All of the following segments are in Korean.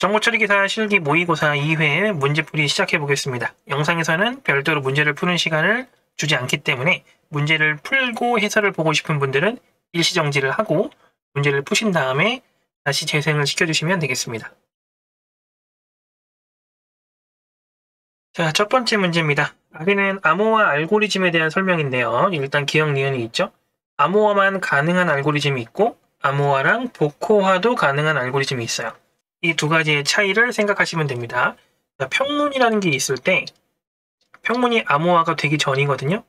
정보처리 기사 실기 모의고사 2회 문제풀이 시작해 보겠습니다. 영상에서는 별도로 문제를 푸는 시간을 주지 않기 때문에 문제를 풀고 해설을 보고 싶은 분들은 일시정지를 하고 문제를 푸신 다음에 다시 재생을 시켜주시면 되겠습니다. 자, 첫 번째 문제입니다. 아래는 암호화 알고리즘에 대한 설명인데요. 일단 기억 니은이 있죠. 암호화만 가능한 알고리즘이 있고 암호화랑 복호화도 가능한 알고리즘이 있어요. 이 두 가지의 차이를 생각하시면 됩니다. 자, 평문이라는 게 있을 때 평문이 암호화가 되기 전이거든요.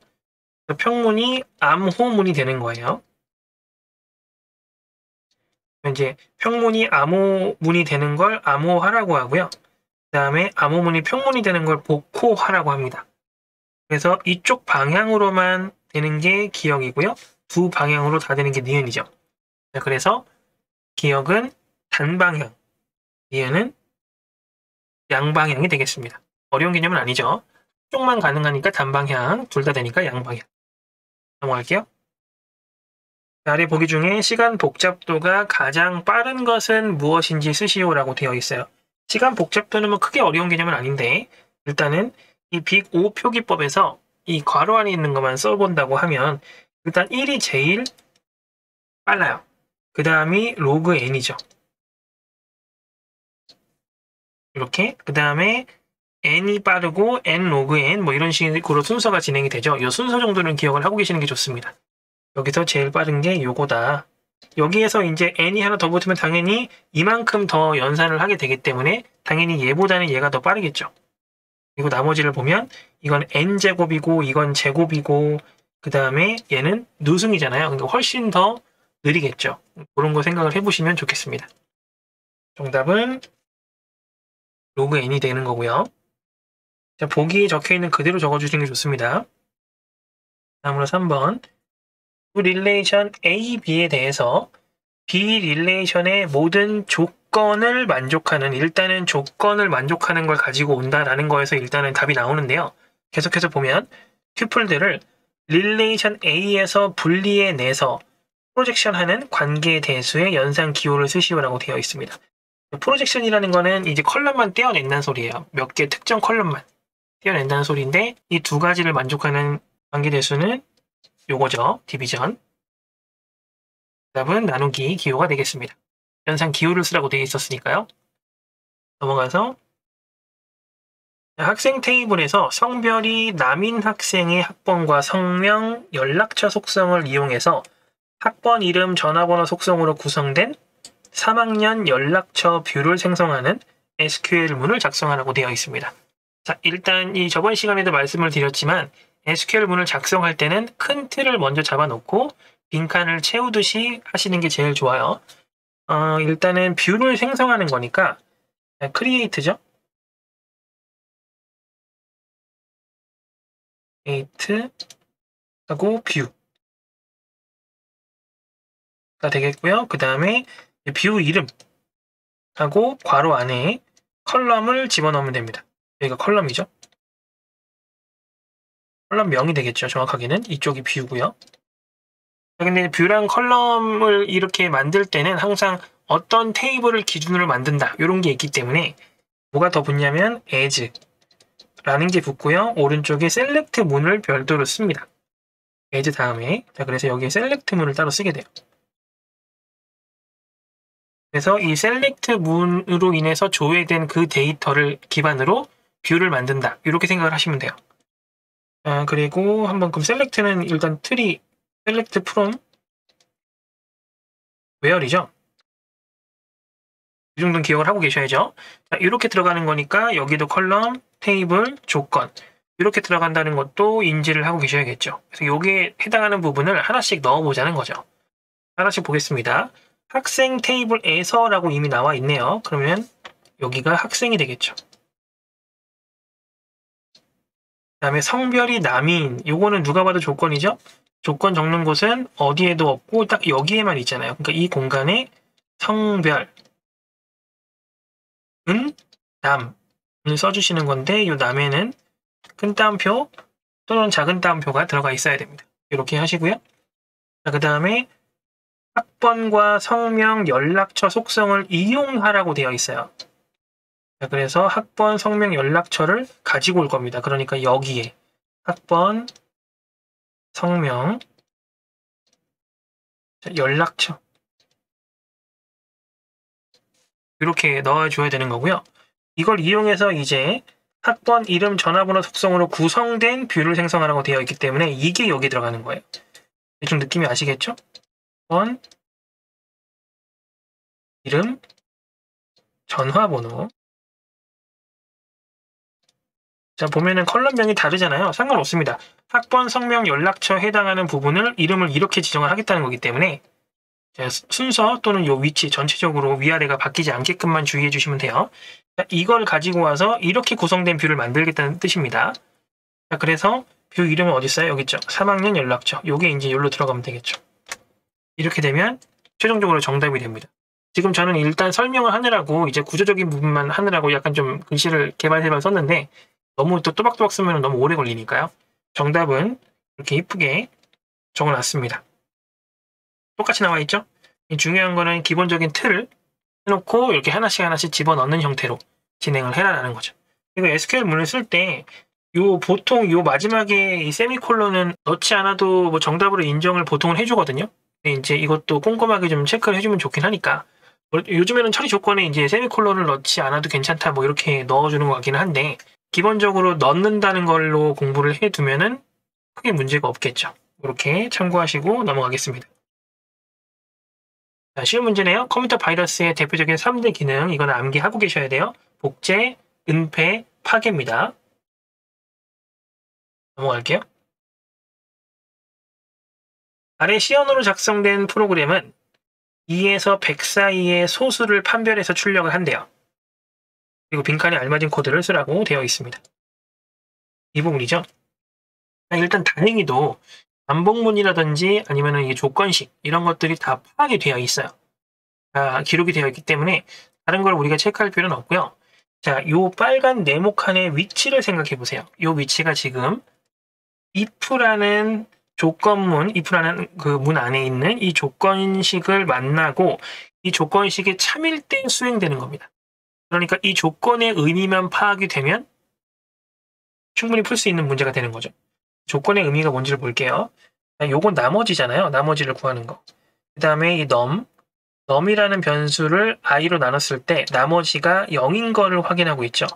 평문이 암호문이 되는 거예요. 이제 평문이 암호문이 되는 걸 암호화라고 하고요. 그 다음에 암호문이 평문이 되는 걸 복호화라고 합니다. 그래서 이쪽 방향으로만 되는 게 기억이고요. 두 방향으로 다 되는 게 니은이죠. 그래서 기억은 단방향, 니은은 양방향이 되겠습니다. 어려운 개념은 아니죠. 쪽만 가능하니까 단방향, 둘 다 되니까 양방향. 넘어갈게요. 아래 보기 중에 시간 복잡도가 가장 빠른 것은 무엇인지 쓰시오라고 되어 있어요. 시간 복잡도는 뭐 크게 어려운 개념은 아닌데 일단은 이빅 5표기법에서 이 괄호 안에 있는 것만 써본다고 하면 일단 1이 제일 빨라요. 그 다음이 로그 n이죠. 이렇게 그 다음에 n이 빠르고 n 로그 n 뭐 이런 식으로 순서가 진행이 되죠. 이 순서 정도는 기억을 하고 계시는 게 좋습니다. 여기서 제일 빠른 게 요거다. 여기에서 이제 n이 하나 더 붙으면 당연히 이만큼 더 연산을 하게 되기 때문에 당연히 얘보다는 얘가 더 빠르겠죠. 그리고 나머지를 보면 이건 n제곱이고 이건 제곱이고 그 다음에 얘는 누승이잖아요. 그러니까 훨씬 더 느리겠죠. 그런 거 생각을 해보시면 좋겠습니다. 정답은 로그 n이 되는 거고요. 자, 보기에 적혀 있는 그대로 적어주시는 게 좋습니다. 다음으로 3번 relation A, B에 대해서 B 릴레이션의 모든 조건을 만족하는 일단은 조건을 만족하는 걸 가지고 온다라는 거에서 일단은 답이 나오는데요. 계속해서 보면 tuple들을 relation A에서 분리해내서 projection하는 관계 대수의 연산 기호를 쓰시오라고 되어 있습니다. projection이라는 거는 이제 column만 떼어낸다는 소리예요. 몇 개 특정 column만 떼어낸다는 소리인데 이 두 가지를 만족하는 관계 대수는 요거죠. division. 답은 나누기 기호가 되겠습니다. 연산 기호를 쓰라고 되어 있었으니까요. 넘어가서 학생 테이블에서 성별이 남인 학생의 학번과 성명, 연락처 속성을 이용해서 학번 이름, 전화번호 속성으로 구성된 3학년 연락처 view를 생성하는 SQL문을 작성하라고 되어 있습니다. 자, 일단 이 저번 시간에도 말씀을 드렸지만 SQL문을 작성할 때는 큰 틀을 먼저 잡아놓고 빈칸을 채우듯이 하시는 게 제일 좋아요. 어, 일단은 view를 생성하는 거니까 create죠. create 하고 view가 되겠고요. 그 다음에 view 이름 하고 괄호 안에 column을 집어넣으면 됩니다. 여기가 column이죠. column 명이 되겠죠. 정확하게는 이쪽이 view고요. 근데 view랑 column을 이렇게 만들 때는 항상 어떤 테이블을 기준으로 만든다 이런 게 있기 때문에 뭐가 더 붙냐면 as 라는 게 붙고요. 오른쪽에 select 문을 별도로 씁니다. as 다음에 자 그래서 여기에 select 문을 따로 쓰게 돼요. 그래서 이 select 문으로 인해서 조회된 그 데이터를 기반으로 view를 만든다. 이렇게 생각을 하시면 돼요. 아, 그리고 한번 그럼 select는 일단 틀이 select from 웨어이죠. 이 정도는 기억을 하고 계셔야죠. 자, 이렇게 들어가는 거니까 여기도 column, 테이블, 조건 이렇게 들어간다는 것도 인지를 하고 계셔야겠죠. 그래서 여기에 해당하는 부분을 하나씩 넣어보자는 거죠. 하나씩 보겠습니다. 학생 테이블에서 라고 이미 나와 있네요. 그러면 여기가 학생이 되겠죠. 그 다음에 성별이 남인. 요거는 누가 봐도 조건이죠? 조건 적는 곳은 어디에도 없고 딱 여기에만 있잖아요. 그러니까 이 공간에 성별은 남을 써주시는 건데 이 남에는 큰 따옴표 또는 작은 따옴표가 들어가 있어야 됩니다. 이렇게 하시고요. 그 다음에 학번과 성명, 연락처 속성을 이용하라고 되어 있어요 자, 그래서 학번 성명 연락처를 가지고 올 겁니다. 그러니까 여기에 학번 성명 자, 연락처 이렇게 넣어줘야 되는 거고요. 이걸 이용해서 이제 학번 이름 전화번호 속성으로 구성된 view를 생성하라고 되어 있기 때문에 이게 여기 들어가는 거예요. 대충 느낌이 아시겠죠? 학번 이름 전화번호 자 보면은 column명이 다르잖아요. 상관없습니다. 학번, 성명, 연락처 해당하는 부분을 이름을 이렇게 지정을 하겠다는 거기 때문에 순서 또는 요 위치 전체적으로 위아래가 바뀌지 않게끔만 주의해 주시면 돼요. 자, 이걸 가지고 와서 이렇게 구성된 view를 만들겠다는 뜻입니다. 자, 그래서 view 이름은 어디 있어요? 여기 있죠. 3학년 연락처. 요게 이제 여기로 들어가면 되겠죠. 이렇게 되면 최종적으로 정답이 됩니다. 지금 저는 일단 설명을 하느라고 이제 구조적인 부분만 하느라고 약간 좀 글씨를 개발해서 썼는데 너무 또 또박또박 쓰면 너무 오래 걸리니까요. 정답은 이렇게 이쁘게 적어놨습니다. 똑같이 나와 있죠? 중요한 거는 기본적인 틀을 해놓고 이렇게 하나씩 하나씩 집어넣는 형태로 진행을 해라라는 거죠. 그리고 SQL 문을 쓸 때 요 보통 요 마지막에 이 세미콜론은 넣지 않아도 뭐 정답으로 인정을 보통은 해주거든요. 이제 이것도 꼼꼼하게 좀 체크를 해주면 좋긴 하니까 요즘에는 처리 조건에 이제 세미콜론을 넣지 않아도 괜찮다 뭐 이렇게 넣어주는 것 같기는 한데 기본적으로 넣는다는 걸로 공부를 해두면은 크게 문제가 없겠죠. 이렇게 참고하시고 넘어가겠습니다. 자, 쉬운 문제네요. 컴퓨터 바이러스의 대표적인 3대 기능, 이거는 암기하고 계셔야 돼요. 복제, 은폐, 파괴입니다. 넘어갈게요. 아래 시연으로 작성된 프로그램은 2에서 100 사이의 소수를 판별해서 출력을 한대요. 그리고 빈칸에 알맞은 코드를 쓰라고 되어 있습니다. 이 부분이죠. 일단 다행히도 반복문이라든지 아니면 이 조건식 이런 것들이 다 파악이 되어 있어요. 아, 기록이 되어 있기 때문에 다른 걸 우리가 체크할 필요는 없고요. 자, 요 빨간 네모 칸의 위치를 생각해 보세요. 요 위치가 지금 if라는 조건문, if라는 그 문 안에 있는 이 조건식을 만나고 이 조건식이 참일 때 수행되는 겁니다. 그러니까 이 조건의 의미만 파악이 되면 충분히 풀 수 있는 문제가 되는 거죠. 조건의 의미가 뭔지를 볼게요. 요건 나머지잖아요. 나머지를 구하는 거. 그 다음에 이 넘, 넘이라는 변수를 i로 나눴을 때 나머지가 0인 거를 확인하고 있죠.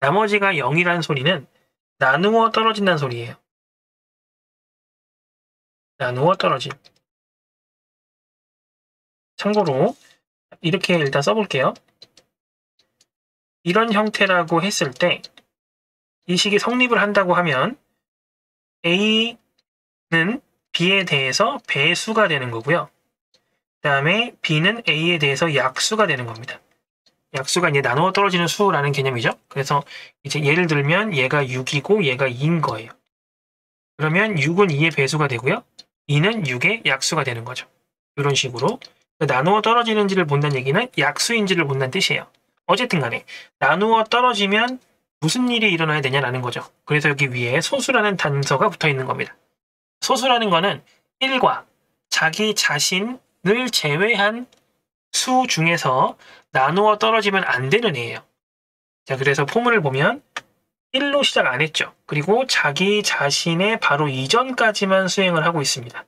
나머지가 0이라는 소리는 나누어 떨어진다는 소리예요. 나누어 떨어진. 참고로 이렇게 일단 써볼게요. 이런 형태라고 했을 때 이 식이 성립을 한다고 하면 A는 B에 대해서 배수가 되는 거고요. 그 다음에 B는 A에 대해서 약수가 되는 겁니다. 약수가 이제 나누어 떨어지는 수라는 개념이죠. 그래서 이제 예를 들면 얘가 6이고 얘가 2인 거예요. 그러면 6은 2의 배수가 되고요. 2는 6의 약수가 되는 거죠. 이런 식으로 나누어 떨어지는지를 본다는 얘기는 약수인지를 본다는 뜻이에요. 어쨌든 간에 나누어 떨어지면 무슨 일이 일어나야 되냐라는 거죠. 그래서 여기 위에 소수라는 단서가 붙어 있는 겁니다. 소수라는 거는 1과 자기 자신을 제외한 수 중에서 나누어 떨어지면 안 되는 애예요. 자, 그래서 포문을 보면 1로 시작 안 했죠. 그리고 자기 자신의 바로 이전까지만 수행을 하고 있습니다.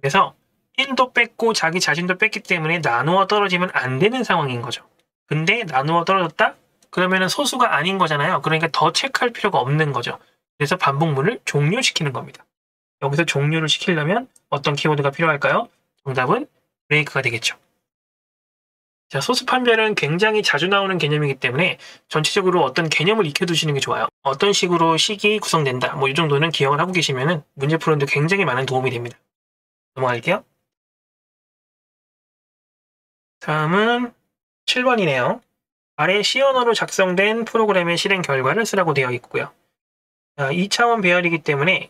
그래서 1도 뺐고 자기 자신도 뺐기 때문에 나누어 떨어지면 안 되는 상황인 거죠. 근데 나누어 떨어졌다? 그러면 소수가 아닌 거잖아요. 그러니까 더 체크할 필요가 없는 거죠. 그래서 반복문을 종료시키는 겁니다. 여기서 종료를 시키려면 어떤 키워드가 필요할까요? 정답은 브레이크가 되겠죠. 자, 소수 판별은 굉장히 자주 나오는 개념이기 때문에 전체적으로 어떤 개념을 익혀두시는 게 좋아요. 어떤 식으로 식이 구성된다. 뭐 이 정도는 기억을 하고 계시면 문제 푸는데 굉장히 많은 도움이 됩니다. 넘어갈게요. 다음은 7번이네요. 아래 C언어로 작성된 프로그램의 실행 결과를 쓰라고 되어 있고요. 2차원 배열이기 때문에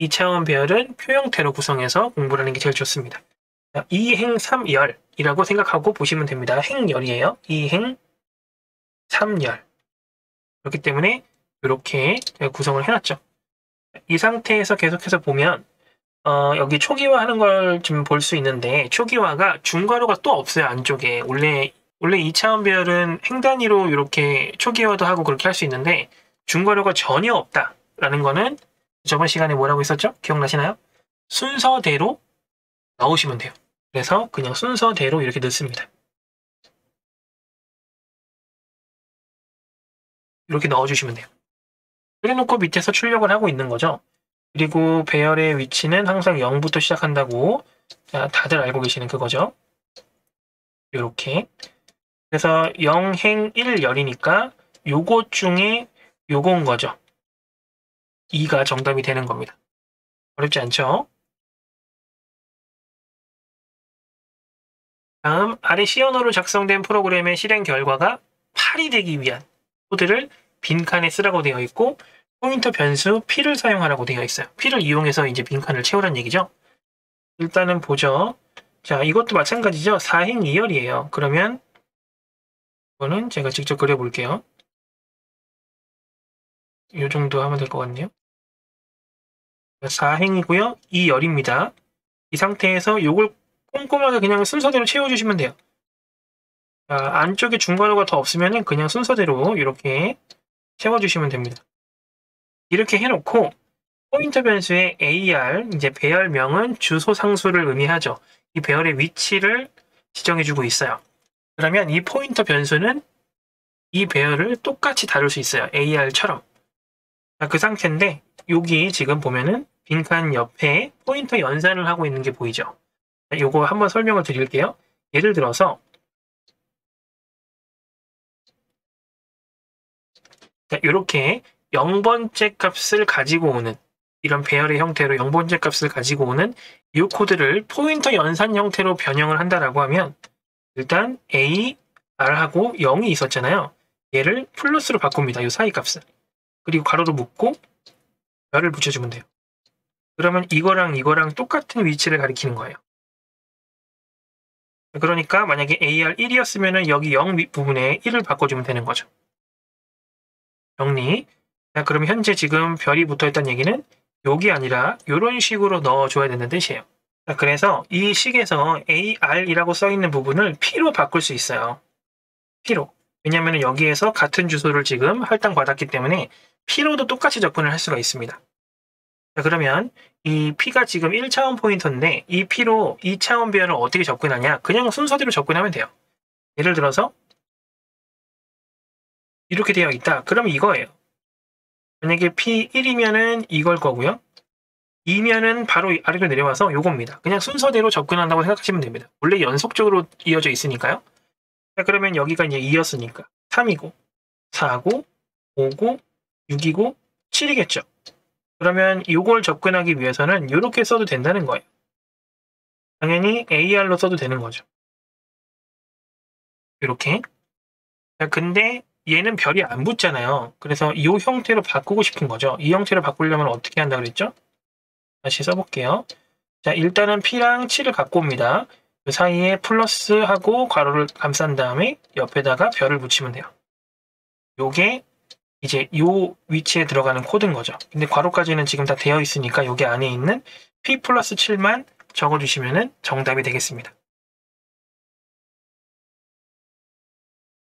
2차원 배열은 표 형태로 구성해서 공부를 하는 게 제일 좋습니다. 2행 3열 이라고 생각하고 보시면 됩니다. 행열이에요. 2행 3열. 그렇기 때문에 이렇게 구성을 해놨죠. 이 상태에서 계속해서 보면 어, 여기 초기화하는 걸좀볼수 있는데 초기화가 중괄호가 또 없어요 안쪽에 원래 원래 2차원 배열은 행 단위로 이렇게 초기화도 하고 그렇게 할 수 있는데 중괄호가 전혀 없다라는 거는 저번 시간에 뭐라고 했었죠? 기억나시나요? 순서대로 넣으시면 돼요. 그래서 그냥 순서대로 이렇게 넣습니다. 이렇게 넣어주시면 돼요. 그래놓고 밑에서 출력을 하고 있는 거죠. 그리고 배열의 위치는 항상 0부터 시작한다고 자, 다들 알고 계시는 그거죠. 이렇게 그래서 0행 1열이니까 요것 중에 요건 거죠. 2가 정답이 되는 겁니다. 어렵지 않죠? 다음 아래 시언어로 작성된 프로그램의 실행 결과가 8이 되기 위한 코드를 빈칸에 쓰라고 되어 있고 포인터 변수 p를 사용하라고 되어 있어요. p를 이용해서 이제 빈칸을 채우란 얘기죠. 일단은 보죠. 자, 이것도 마찬가지죠. 4행 2열이에요. 그러면 이거는 제가 직접 그려볼게요. 이 정도 하면 될 것 같네요. 4행이고요. 2열입니다. 이 상태에서 이걸 꼼꼼하게 그냥 순서대로 채워주시면 돼요. 자, 안쪽에 중괄호가 더 없으면 그냥 순서대로 이렇게 채워주시면 됩니다. 이렇게 해놓고 포인터 변수의 AR, 이제 배열명은 주소 상수를 의미하죠. 이 배열의 위치를 지정해주고 있어요. 그러면 이 포인터 변수는 이 배열을 똑같이 다룰 수 있어요. AR처럼. 그 상태인데 여기 지금 보면은 빈칸 옆에 포인터 연산을 하고 있는 게 보이죠. 요거 한번 설명을 드릴게요. 예를 들어서 이렇게 0번째 값을 가지고 오는 이런 배열의 형태로 0번째 값을 가지고 오는 이 코드를 포인터 연산 형태로 변형을 한다라고 하면 일단 A, R하고 0이 있었잖아요. 얘를 플러스로 바꿉니다. 이 사이 값을. 그리고 가로로 묶고 별을 붙여주면 돼요. 그러면 이거랑 이거랑 똑같은 위치를 가리키는 거예요. 그러니까 만약에 AR 1이었으면 여기 0 부분에 1을 바꿔주면 되는 거죠. 정리. 자, 그럼 현재 지금 별이 붙어 있다는 얘기는 여기 아니라 이런 식으로 넣어줘야 되는 뜻이에요. 자, 그래서 이 식에서 AR이라고 써 있는 부분을 P로 바꿀 수 있어요. P로. 왜냐하면 여기에서 같은 주소를 지금 할당 받았기 때문에 P로도 똑같이 접근을 할 수가 있습니다. 자, 그러면 이 P가 지금 1차원 포인터인데 이 P로 2차원 배열을 어떻게 접근하냐? 그냥 순서대로 접근하면 돼요. 예를 들어서 이렇게 되어 있다. 그럼 이거예요. 만약에 P1이면은 이걸 거고요. 2면은 바로 아래로 내려와서 요겁니다. 그냥 순서대로 접근한다고 생각하시면 됩니다. 원래 연속적으로 이어져 있으니까요. 자, 그러면 여기가 이제 2였으니까 3이고 4고 5고 6이고 7이겠죠. 그러면 이걸 접근하기 위해서는 이렇게 써도 된다는 거예요. 당연히 AR로 써도 되는 거죠. 이렇게. 자, 근데 얘는 별이 안 붙잖아요. 그래서 이 형태로 바꾸고 싶은 거죠. 이 형태로 바꾸려면 어떻게 한다 그랬죠? 다시 써볼게요. 자, 일단은 P랑 7을 갖고 옵니다. 그 사이에 플러스하고 괄호를 감싼 다음에 옆에다가 별을 붙이면 돼요. 요게 이제 요 위치에 들어가는 코드인 거죠. 근데 괄호까지는 지금 다 되어 있으니까 여기 안에 있는 P 플러스 7만 적어주시면 정답이 되겠습니다.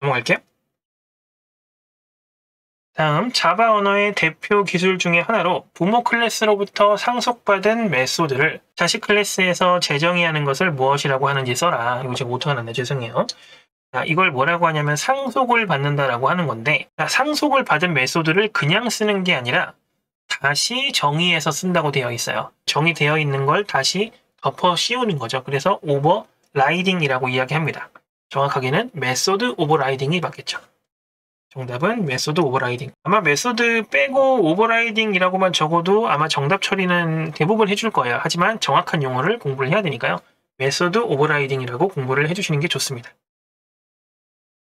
넘어갈게요. 다음 자바 언어의 대표 기술 중의 하나로 부모 클래스로부터 상속받은 method를 자식 클래스에서 재정의하는 것을 무엇이라고 하는지 써라. 이거 제가 오타가 났네. 죄송해요. 자, 이걸 뭐라고 하냐면 상속을 받는다라고 하는 건데 자, 상속을 받은 method를 그냥 쓰는 게 아니라 다시 정의해서 쓴다고 되어 있어요. 정의되어 있는 걸 다시 덮어 씌우는 거죠. 그래서 overriding이라고 이야기합니다. 정확하게는 method overriding이 맞겠죠. 정답은 method overriding. 아마 method 빼고 overriding이라고만 적어도 아마 정답 처리는 대부분 해줄 거예요. 하지만 정확한 용어를 공부를 해야 되니까요. method overriding이라고 공부를 해주시는 게 좋습니다.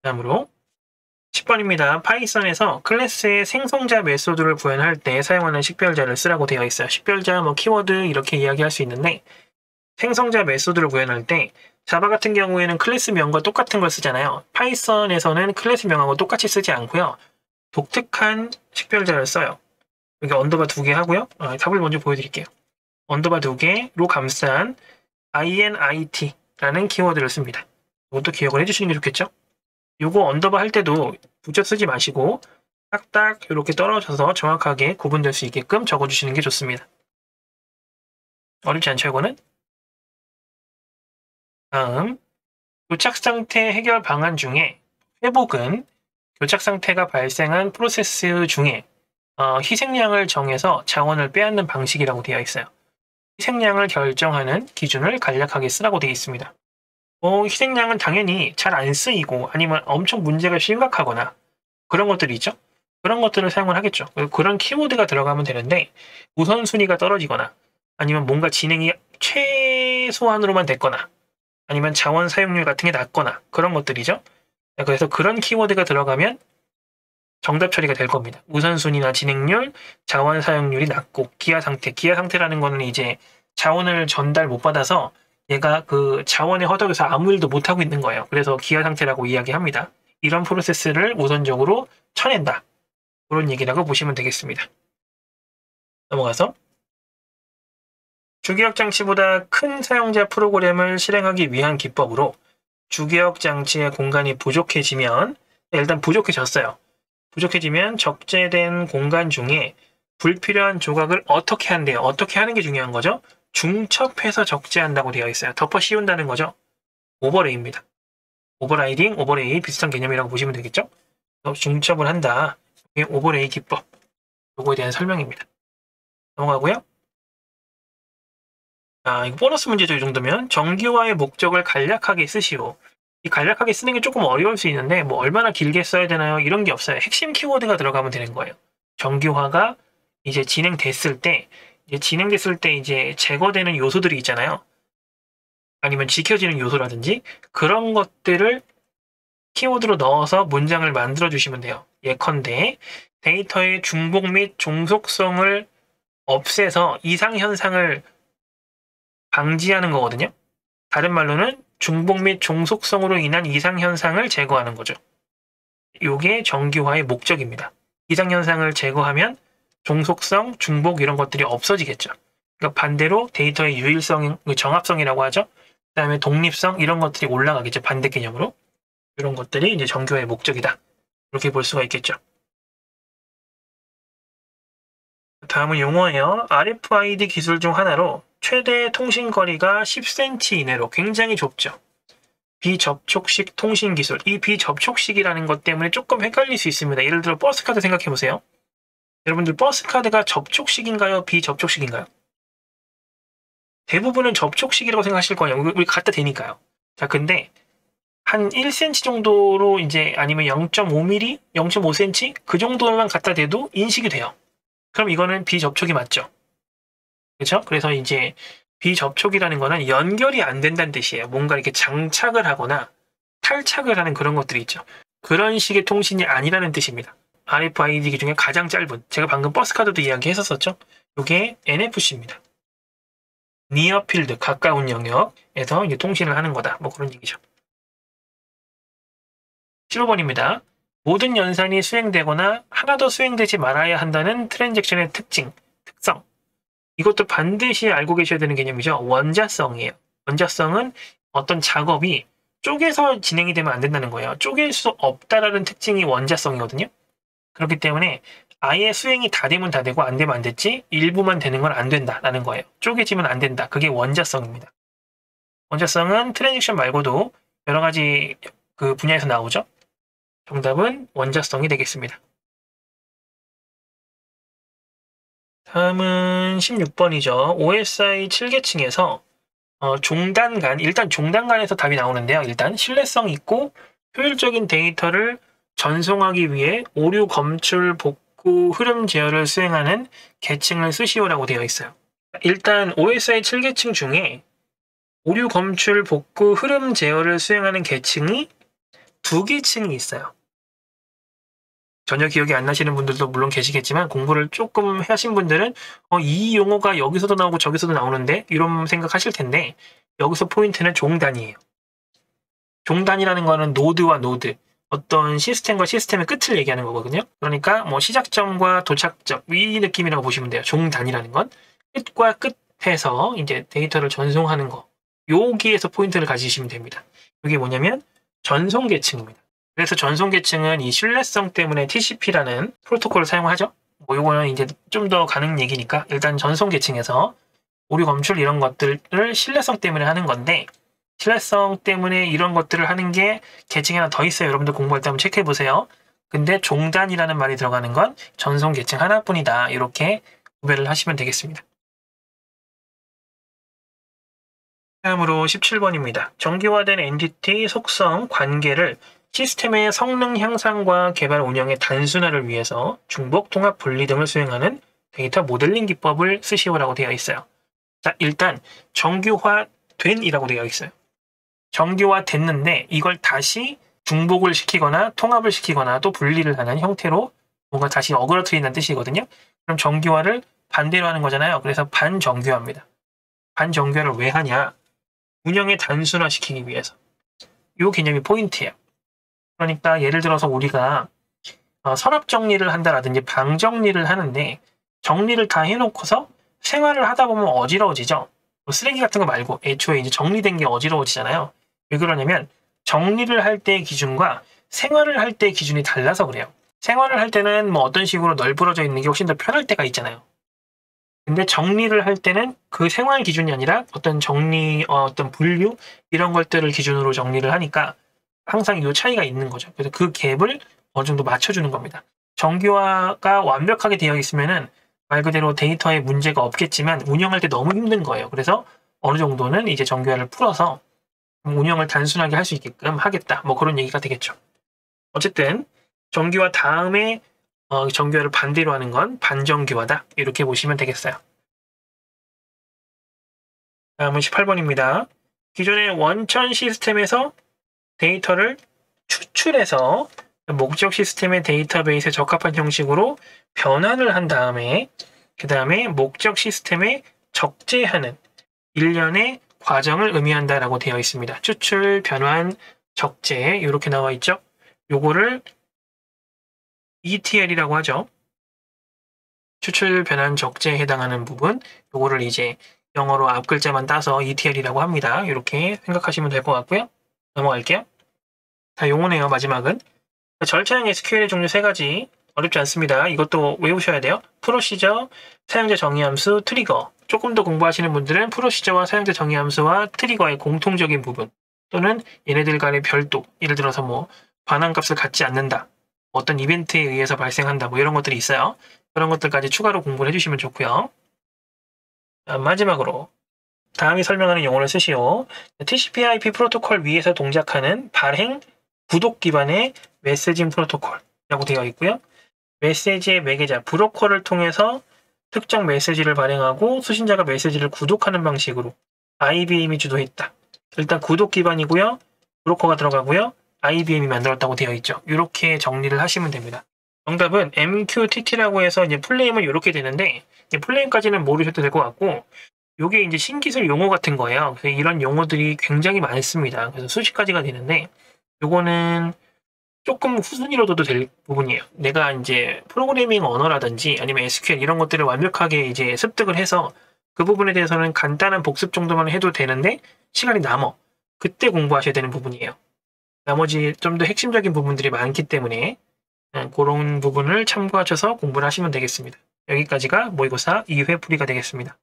다음으로 10번입니다. 파이썬에서 클래스의 생성자 method를 구현할 때 사용하는 식별자를 쓰라고 되어 있어요. 식별자, 뭐 키워드 이렇게 이야기할 수 있는데 생성자 method를 구현할 때 자바 같은 경우에는 클래스명과 똑같은 걸 쓰잖아요. 파이썬에서는 클래스명하고 똑같이 쓰지 않고요. 독특한 식별자를 써요. 여기 underbar 두 개 하고요. 아, 답을 먼저 보여드릴게요. underbar 두 개로 감싼 init라는 키워드를 씁니다. 이것도 기억을 해주시는 게 좋겠죠? 요거 underbar 할 때도 붙여 쓰지 마시고 딱딱 이렇게 떨어져서 정확하게 구분될 수 있게끔 적어주시는 게 좋습니다. 어렵지 않죠, 이거는? 다음, 교착 상태 해결 방안 중에 회복은 교착 상태가 발생한 프로세스 중에 어, 희생량을 정해서 자원을 빼앗는 방식이라고 되어 있어요. 희생량을 결정하는 기준을 간략하게 쓰라고 되어 있습니다. 어, 희생량은 당연히 잘 안 쓰이고 아니면 엄청 문제가 심각하거나 그런 것들이 있죠. 그런 것들을 사용을 하겠죠. 그런 키워드가 들어가면 되는데 우선순위가 떨어지거나 아니면 뭔가 진행이 최소한으로만 됐거나 아니면 자원 사용률 같은 게 낮거나 그런 것들이죠. 그래서 그런 키워드가 들어가면 정답 처리가 될 겁니다. 우선순위나 진행률, 자원 사용률이 낮고 기아 상태, 기아 상태라는 거는 이제 자원을 전달 못 받아서 얘가 그 자원의 허덕에서 아무 일도 못 하고 있는 거예요. 그래서 기아 상태라고 이야기합니다. 이런 프로세스를 우선적으로 쳐낸다. 그런 얘기라고 보시면 되겠습니다. 넘어가서 주기억 장치보다 큰 사용자 프로그램을 실행하기 위한 기법으로 주기억 장치의 공간이 부족해지면 일단 부족해졌어요. 부족해지면 적재된 공간 중에 불필요한 조각을 어떻게 한대요? 어떻게 하는 게 중요한 거죠? 중첩해서 적재한다고 되어 있어요. 덮어 씌운다는 거죠. overlay입니다. overriding, overlay 비슷한 개념이라고 보시면 되겠죠? 중첩을 한다. 이게 overlay 기법. 요거에 대한 설명입니다. 넘어가고요. 아, 이거 보너스 문제죠. 이 정도면. 정기화의 목적을 간략하게 쓰시오. 이 간략하게 쓰는 게 조금 어려울 수 있는데 뭐 얼마나 길게 써야 되나요? 이런 게 없어요. 핵심 키워드가 들어가면 되는 거예요. 정기화가 이제 진행됐을 때 진행됐을 때 이제 제거되는 요소들이 있잖아요. 아니면 지켜지는 요소라든지 그런 것들을 키워드로 넣어서 문장을 만들어 주시면 돼요. 예컨대 데이터의 중복 및 종속성을 없애서 이상 현상을 방지하는 거거든요. 다른 말로는 중복 및 종속성으로 인한 이상 현상을 제거하는 거죠. 이게 정기화의 목적입니다. 이상 현상을 제거하면 종속성, 중복 이런 것들이 없어지겠죠. 그러니까 반대로 데이터의 유일성, 정합성이라고 하죠. 그 다음에 독립성 이런 것들이 올라가겠죠. 반대 개념으로. 이런 것들이 이제 정교화의 목적이다. 이렇게 볼 수가 있겠죠. 다음은 용어예요. RFID 기술 중 하나로 최대 통신 거리가 10cm 이내로 굉장히 좁죠. 비접촉식 통신 기술. 이 비접촉식이라는 것 때문에 조금 헷갈릴 수 있습니다. 예를 들어 버스카드 생각해 보세요. 여러분들 버스 카드가 접촉식인가요? 비접촉식인가요? 대부분은 접촉식이라고 생각하실 거예요. 우리 갖다 대니까요. 자, 근데 한 1cm 정도로 이제 아니면 0.5mm, 0.5cm 그 정도만 갖다 대도 인식이 돼요. 그럼 이거는 비접촉이 맞죠? 그렇죠? 그래서 이제 비접촉이라는 거는 연결이 안 된다는 뜻이에요. 뭔가 이렇게 장착을 하거나 탈착을 하는 그런 것들이 있죠. 그런 식의 통신이 아니라는 뜻입니다. RFID 중에 가장 짧은 제가 방금 버스카드도 이야기했었었죠. 이게 NFC입니다. near field 가까운 영역에서 이제 통신을 하는 거다. 뭐 그런 얘기죠. 15번입니다. 모든 연산이 수행되거나 하나도 수행되지 말아야 한다는 트랜잭션의 특징, 특성. 이것도 반드시 알고 계셔야 되는 개념이죠. 원자성이에요. 원자성은 어떤 작업이 쪼개서 진행이 되면 안 된다는 거예요. 쪼갤 수 없다라는 특징이 원자성이거든요. 그렇기 때문에 아예 수행이 다 되면 다 되고 안 되면 안 됐지 일부만 되는 건 안 된다라는 거예요. 쪼개지면 안 된다. 그게 원자성입니다. 원자성은 트랜잭션 말고도 여러 가지 그 분야에서 나오죠. 정답은 원자성이 되겠습니다. 다음은 16번이죠. OSI 7계층에서 어, 종단간, 일단 종단간에서 답이 나오는데요. 일단 신뢰성 있고 효율적인 데이터를 전송하기 위해 오류 검출 복구 흐름 제어를 수행하는 계층을 쓰시오라고 되어 있어요. 일단 OSI 7계층 중에 오류 검출 복구 흐름 제어를 수행하는 계층이 두 계층이 있어요. 전혀 기억이 안 나시는 분들도 물론 계시겠지만 공부를 조금 하신 분들은 어, 이 용어가 여기서도 나오고 저기서도 나오는데 이런 생각하실 텐데 여기서 포인트는 종단이에요. 종단이라는 거는 노드와 노드 어떤 시스템과 시스템의 끝을 얘기하는 거거든요. 그러니까 뭐 시작점과 도착점 이 느낌이라고 보시면 돼요. 종단이라는 건 끝과 끝에서 이제 데이터를 전송하는 거 여기에서 포인트를 가지시면 됩니다. 이게 뭐냐면 전송 계층입니다. 그래서 전송 계층은 이 신뢰성 때문에 TCP라는 프로토콜을 사용하죠. 뭐 요거는 이제 좀 더 가는 얘기니까 일단 전송 계층에서 오류 검출 이런 것들을 신뢰성 때문에 하는 건데 신뢰성 때문에 이런 것들을 하는 게 계층이 하나 더 있어요. 여러분들 공부할 때 한번 체크해 보세요. 근데 종단이라는 말이 들어가는 건 전송 계층 하나뿐이다. 이렇게 구별을 하시면 되겠습니다. 다음으로 17번입니다. 정기화된 엔티티 속성 관계를 시스템의 성능 향상과 개발 운영의 단순화를 위해서 중복 통합 분리 등을 수행하는 데이터 모델링 기법을 쓰시오라고 되어 있어요. 자, 일단 정규화된이라고 되어 있어요. 정규화 됐는데 이걸 다시 중복을 시키거나 통합을 시키거나 또 분리를 하는 형태로 뭔가 다시 어그러뜨린다는 뜻이거든요. 그럼 정규화를 반대로 하는 거잖아요. 그래서 반정규화입니다. 반정규화를 왜 하냐? 운영의 단순화시키기 위해서. 이 개념이 포인트예요. 그러니까 예를 들어서 우리가 어, 서랍 정리를 한다라든지 방 정리를 하는데 정리를 다 해놓고서 생활을 하다 보면 어지러워지죠. 뭐 쓰레기 같은 거 말고 애초에 이제 정리된 게 어지러워지잖아요. 왜 그러냐면 정리를 할 때의 기준과 생활을 할 때의 기준이 달라서 그래요. 생활을 할 때는 뭐 어떤 식으로 널브러져 있는 게 훨씬 더 편할 때가 있잖아요. 근데 정리를 할 때는 그 생활 기준이 아니라 어떤 정리, 어, 떤 분류 이런 것들을 기준으로 정리를 하니까 항상 이 차이가 있는 거죠. 그래서 그 갭을 어느 정도 맞춰주는 겁니다. 정규화가 완벽하게 되어 있으면은 말 그대로 데이터에 문제가 없겠지만 운영할 때 너무 힘든 거예요. 그래서 어느 정도는 이제 정규화를 풀어서 운영을 단순하게 할 수 있게끔 하겠다. 뭐 그런 얘기가 되겠죠. 어쨌든 정규화 다음에 어, 정규화를 반대로 하는 건 반정규화다. 이렇게 보시면 되겠어요. 다음은 18번입니다. 기존의 원천 시스템에서 데이터를 추출해서 목적 시스템의 데이터베이스에 적합한 형식으로 변환을 한 다음에 그 다음에 목적 시스템에 적재하는 일련의 과정을 의미한다라고 되어 있습니다. 추출, 변환, 적재 이렇게 나와 있죠. 요거를 ETL이라고 하죠. 추출, 변환, 적재에 해당하는 부분 요거를 이제 영어로 앞 글자만 따서 ETL이라고 합니다. 이렇게 생각하시면 될 것 같고요. 넘어갈게요. 자, 용어네요. 마지막은 절차형 SQL의 종류 세 가지 어렵지 않습니다. 이것도 외우셔야 돼요. 프로시저, 사용자 정의함수, 트리거. 조금 더 공부하시는 분들은 프로시저와 사용자 정의 함수와 트리거의 공통적인 부분 또는 얘네들 간의 별도, 예를 들어서 뭐 반환값을 갖지 않는다, 어떤 이벤트에 의해서 발생한다, 뭐 이런 것들이 있어요. 그런 것들까지 추가로 공부를 해주시면 좋고요. 마지막으로 다음이 설명하는 용어를 쓰시오. TCP/IP 프로토콜 위에서 동작하는 발행 구독 기반의 메시징 프로토콜이라고 되어 있고요. 메시지의 매개자 브로커를 통해서 특정 메시지를 발행하고 수신자가 메시지를 구독하는 방식으로 IBM이 주도했다. 일단 구독 기반이고요. 브로커가 들어가고요. IBM이 만들었다고 되어 있죠. 이렇게 정리를 하시면 됩니다. 정답은 MQTT라고 해서 이제 플레임은 이렇게 되는데 플레임까지는 모르셔도 될 것 같고 이게 이제 신기술 용어 같은 거예요. 그래서 이런 용어들이 굉장히 많습니다. 그래서 수십 가지가 되는데 요거는 조금 후순위로 둬도 될 부분이에요. 내가 이제 프로그래밍 언어라든지 아니면 SQL 이런 것들을 완벽하게 이제 습득을 해서 그 부분에 대해서는 간단한 복습 정도만 해도 되는데 시간이 남어. 그때 공부하셔야 되는 부분이에요. 나머지 좀 더 핵심적인 부분들이 많기 때문에 음, 그런 부분을 참고하셔서 공부를 하시면 되겠습니다. 여기까지가 모의고사 2회 풀이가 되겠습니다.